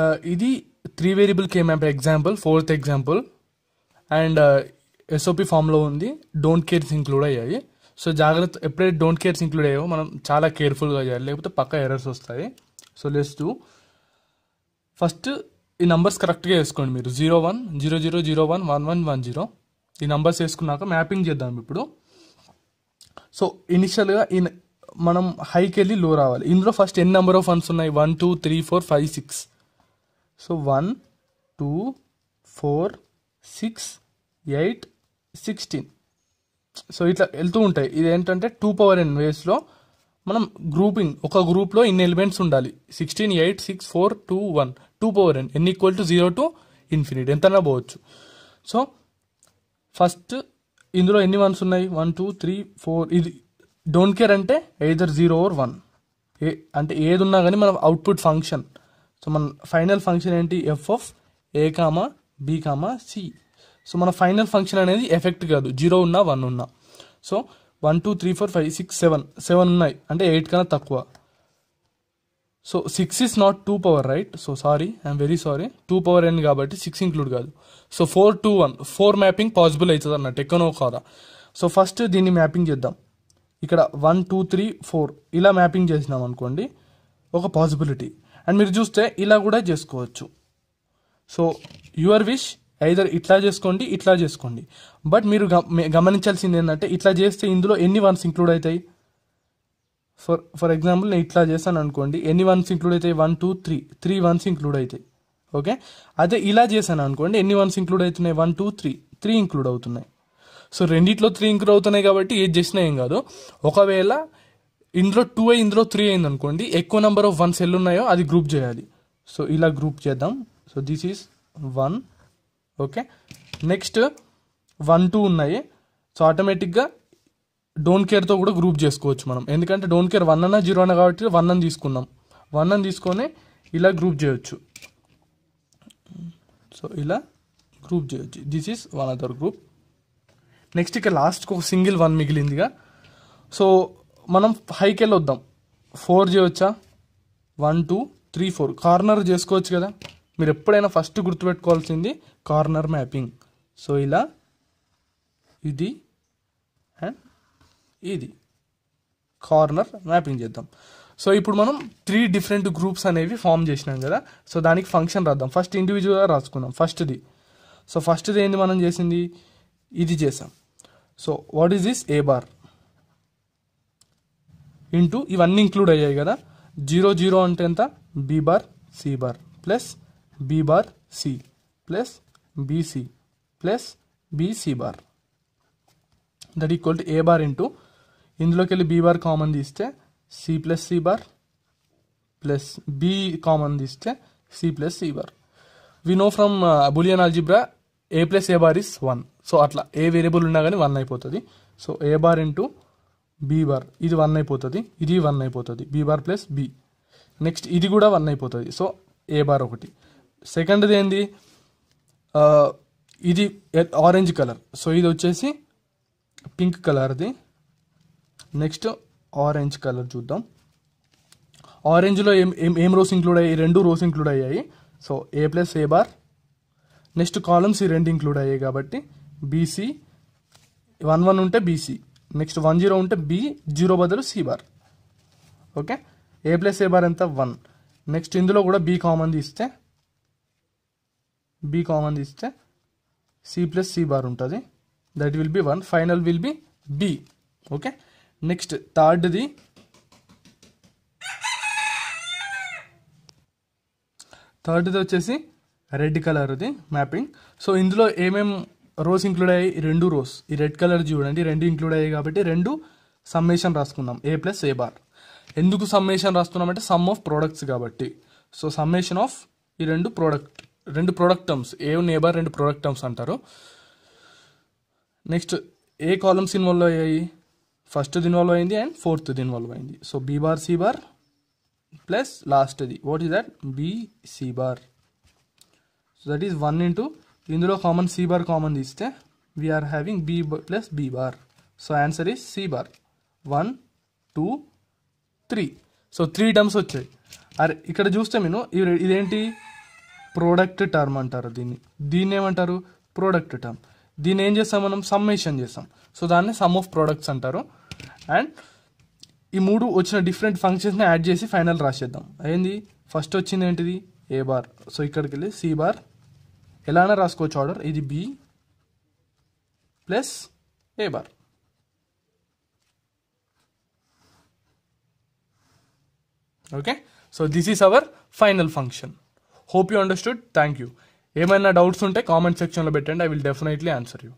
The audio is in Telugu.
Uh, ఇది three variable K map example fourth example and SOP ఫామ్లో ఉంది. డోంట్ కేర్స్ ఇంక్లూడ్ అయ్యాయి. సో జాగ్రత్త ఎప్పుడైతే డోంట్ కేర్స్ ఇంక్లూడ్ అయ్యాయో మనం చాలా కేర్ఫుల్గా చేయాలి. లేకపోతే పక్క ఎర్రర్స్ వస్తాయి. సో లెస్ డూ ఫస్ట్ ఈ నంబర్స్ కరెక్ట్గా వేసుకోండి మీరు. Zero one zero zero zero one one one one zero ఈ నంబర్స్ వేసుకున్నాక మ్యాపింగ్ చేద్దాం ఇప్పుడు. సో ఇనిషియల్గా ఈ మనం హైకి వెళ్ళి లో రావాలి. ఇందులో ఫస్ట్ ఎన్ని నెంబర్ ఆఫ్ వన్స్ ఉన్నాయి. One two three four five six so one two four six eight sixteen. So ఇట్లా వెళ్తూ ఉంటాయి. ఇది ఏంటంటే టూ పవర్ ఎన్ వేస్లో మనం గ్రూపింగ్ ఒక గ్రూప్లో ఇన్ని ఎలిమెంట్స్ ఉండాలి. Sixteen eight six four two one. Two power N. N equal to zero to infinite. ఎంతైనా పోవచ్చు. సో ఫస్ట్ ఇందులో ఎన్ని వన్స్ ఉన్నాయి? One two three four. ఇది డోంట్ కేర్ అంటే ఎయిదర్ జీరో ఓర్ వన్ ఏ అంటే ఏది ఉన్నా కానీ మనం అవుట్పుట్ ఫంక్షన్. సో మన ఫైనల్ ఫంక్షన్ ఏంటి? F of A comma B comma C so మన ఫైనల్ ఫంక్షన్ అనేది ఎఫెక్ట్ కాదు. జీరో ఉన్నా వన్ ఉన్నా. So one two three four five six seven. Seven ఉన్నాయి. అంటే ఎయిట్ కన్నా తక్కువ. So six is not two power right so sorry I'm very sorry two power N కాబట్టి సిక్స్ ఇంక్లూడ్ కాదు. So four two one four mapping possible అవుతుంది అన్నట్టు. ఎక్కనో కాదా? సో ఫస్ట్ దీన్ని మ్యాపింగ్ చేద్దాం. ఇక్కడ వన్ టూ త్రీ ఫోర్ ఇలా మ్యాపింగ్ చేసినాం అనుకోండి. ఒక పాసిబిలిటీ అండ్ మీరు చూస్తే ఇలా కూడా చేసుకోవచ్చు. సో యువర్ విష్ ఐదర్ ఇట్లా చేసుకోండి ఇట్లా చేసుకోండి. బట్ మీరు గమనించాల్సింది ఏంటంటే ఇట్లా చేస్తే ఇందులో ఎన్ని వన్స్ ఇంక్లూడ్ అవుతాయి? ఫర్ ఫర్ ఎగ్జాంపుల్ నేను ఇట్లా చేశాను అనుకోండి ఎన్ని వన్స్ ఇంక్లూడ్ అవుతాయి? One two three three ones include అవుతాయి. ఓకే అదే ఇలా చేశాను అనుకోండి ఎన్ని వన్స్ ఇంక్లూడ్ అవుతున్నాయి? One two three three include అవుతున్నాయి. సో రెండిట్లో త్రీ ఇంక్లూడ్ అవుతున్నాయి కాబట్టి ఏది చేసినా ఏం కాదు. ఒకవేళ ఇందులో టూ అయి ఇందులో త్రీ అయింది అనుకోండి ఎక్కువ నెంబర్ ఆఫ్ వన్ సెల్ ఉన్నాయో అది గ్రూప్ చేయాలి. సో ఇలా గ్రూప్ చేద్దాం. So this is one okay next one two ఉన్నాయి. సో ఆటోమేటిక్గా డోంట్ కేర్తో కూడా గ్రూప్ చేసుకోవచ్చు మనం. ఎందుకంటే డోంట్ కేర్ వన్ అన్న జీరో అన్న కాబట్టి వన్ అని తీసుకున్నాం. వన్ అని తీసుకొని ఇలా గ్రూప్ చేయొచ్చు. సో ఇలా గ్రూప్ చేయొచ్చు. This is one other group next ఇక లాస్ట్కి ఒక సింగిల్ వన్ మిగిలిందిగా. సో మనం హైకి వెళ్ళి వద్దాం ఫోర్ చేయవచ్చా one two three four corner చేసుకోవచ్చు కదా? మీరు ఎప్పుడైనా ఫస్ట్ గుర్తుపెట్టుకోవాల్సింది కార్నర్ మ్యాపింగ్ సో ఇలా ఇది అండ్ ఇది. కార్నర్ మ్యాపింగ్ చేద్దాం. సో ఇప్పుడు మనం త్రీ డిఫరెంట్ గ్రూప్స్ అనేవి ఫామ్ చేసినాం కదా? సో దానికి ఫంక్షన్ రాద్దాం. ఫస్ట్ ఇండివిజువల్గా రాసుకుందాం. ఫస్ట్ది సో ఫస్ట్ది ఏంది మనం చేసింది? ఇది చేసాం. So what is this A bar into ఇవన్నీ ఇంక్లూడ్ అయ్యాయి కదా. జీరో జీరో అంటే ఎంత? B bar C bar plus B bar C plus BC plus BC bar that equal to A bar into ఇందులోకి వెళ్ళి బీ బార్ కామన్ తీస్తే C plus C bar plus B common తీస్తే C plus C bar we know from Boolean algebra A plus A bar is one so అట్లా ఏ వేరియబుల్ ఉన్నా కానీ వన్ అయిపోతుంది. So A bar into B bar ఇది వన్ అయిపోతుంది. ఇది వన్ అయిపోతుంది. B bar plus B next ఇది కూడా వన్ అయిపోతుంది. సో ఏ బార్ ఒకటి. సెకండ్ది ఏంది? ఇది ఆరెంజ్ కలర్ సో ఇది వచ్చేసి పింక్ కలర్ది నెక్స్ట్ ఆరెంజ్ కలర్ చూద్దాం. ఆరెంజ్లో ఏం ఏం ఏం రోస్ ఇంక్లూడ్ అయ్యాయి? రెండు రోస్ ఇంక్లూడ్ అయ్యాయి. So A plus A bar next columns ఈ రెండు ఇంక్లూడ్ అయ్యాయి కాబట్టి బీసీ వన్ వన్ ఉంటే బీసీ నెక్స్ట్ వన్ జీరో ఉంటే బి జీరో బదులు C bar. Okay? A plus A bar ఎంత? వన్. నెక్స్ట్ ఇందులో కూడా బి కామన్ తీస్తే బి కామన్ తీస్తే సి ప్లస్ సి బార్ ఉంటుంది. That will be one. Final will be B. Okay? Next థర్డ్ది. థర్డ్ది వచ్చేసి రెడ్ కలర్ది మ్యాపింగ్. సో ఇందులో ఏమేం రోస్ ఇంక్లూడ్ అయ్యాయి రెండు రోస్. ఈ రెడ్ కలర్ చూడండి రెండు ఇంక్లూడ్ అయ్యాయి కాబట్టి రెండు సమ్మేషన్ రాసుకుందాం ఏ ప్లస్ ఏ బార్ ఎందుకు సమ్మేషన్ రాస్తున్నామంటే సమ్ ఆఫ్ ప్రోడక్ట్స్ కాబట్టి. సో సమ్మేషన్ ఆఫ్ ఈ రెండు ప్రోడక్ట్ రెండు product terms A A bar రెండు ప్రోడక్ట్ టర్మ్స్ అంటారు. నెక్స్ట్ ఏ కాలమ్స్ ఇన్వాల్వ్ అయ్యాయి. ఫస్ట్ ఇన్వాల్వ్ అయింది అండ్ ఫోర్త్ ఇన్వాల్వ్ అయింది. So B bar C bar plus లాస్ట్ది what is that B C bar so that is one into ఇందులో కామన్ సి బార్ కామన్ తీస్తే we're having B plus B bar so answer is C bar one two three so three terms వచ్చాయి. అరే ఇక్కడ చూస్తే నేను ఇదేంటి? ప్రోడక్ట్ టర్మ్ అంటారు దీన్ని. దీన్ని ఏమంటారు? ప్రోడక్ట్ టర్మ్ దీన్ని ఏం చేస్తాం మనం? సమ్మేషన్ చేస్తాం. సో దాన్ని సమ్ ఆఫ్ ప్రోడక్ట్స్ అంటారు. అండ్ ఈ మూడు వచ్చిన డిఫరెంట్ ఫంక్షన్స్ని యాడ్ చేసి ఫైనల్ రాసేద్దాం. ఏంది? ఫస్ట్ వచ్చింది ఏంటిది? ఏ బార్ సో ఇక్కడికి వెళ్ళి సి బార్ ఎలానే రాసుకోవచ్చు ఆర్డర్. ఇది B plus A bar okay so this is our final function hope you understood thank you ఏమైనా డౌట్స్ ఉంటే కామెంట్ సెక్షన్లో పెట్టండి. I will definitely answer you